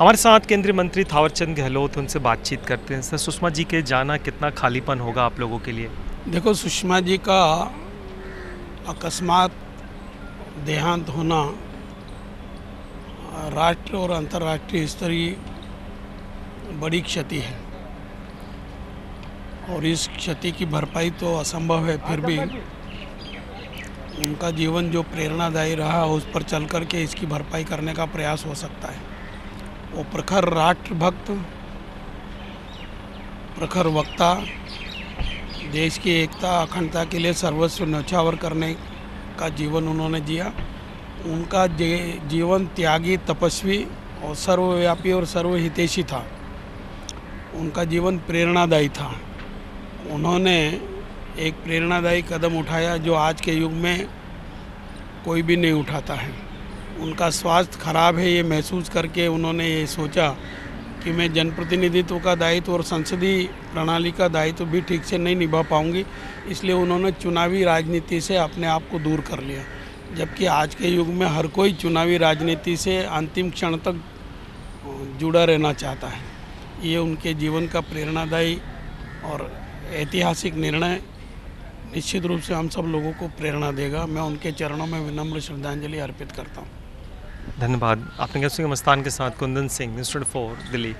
हमारे साथ केंद्रीय मंत्री थावरचंद गहलोत उनसे बातचीत करते हैं। सर, सुषमा जी के जाना कितना खालीपन होगा आप लोगों के लिए? देखो, सुषमा जी का अकस्मात देहांत होना राष्ट्र और अंतर्राष्ट्रीय स्तरीय बड़ी क्षति है। और इस क्षति की भरपाई तो असंभव है, फिर भी उनका जीवन जो प्रेरणादायी रहा, उस पर चल करके इसकी भरपाई करने का प्रयास हो सकता है। वो प्रखर राष्ट्रभक्त, प्रखर वक्ता, देश की एकता, अखंडता के लिए सर्वस्व न्यौछावर करने का जीवन उन्होंने जिया। उनका जीवन त्यागी, तपस्वी और सर्वव्यापी और सर्वहितेशी था। उनका जीवन प्रेरणादायी था। उन्होंने एक प्रेरणादायी कदम उठाया जो आज के युग में कोई भी नहीं उठाता है। उनका स्वास्थ्य खराब है, ये महसूस करके उन्होंने ये सोचा कि मैं जनप्रतिनिधित्व का दायित्व और संसदीय प्रणाली का दायित्व भी ठीक से नहीं निभा पाऊँगी, इसलिए उन्होंने चुनावी राजनीति से अपने आप को दूर कर लिया। जबकि आज के युग में हर कोई चुनावी राजनीति से अंतिम क्षण तक जुड़ा रहना चाहता है। ये उनके जीवन का प्रेरणादायी और ऐतिहासिक निर्णय निश्चित रूप से हम सब लोगों को प्रेरणा देगा। मैं उनके चरणों में विनम्र श्रद्धांजलि अर्पित करता हूँ। धन्यवाद। आपने कहा मस्तान के साथ कुंदन सिंह इंस्टीट्यूट फॉर दिल्ली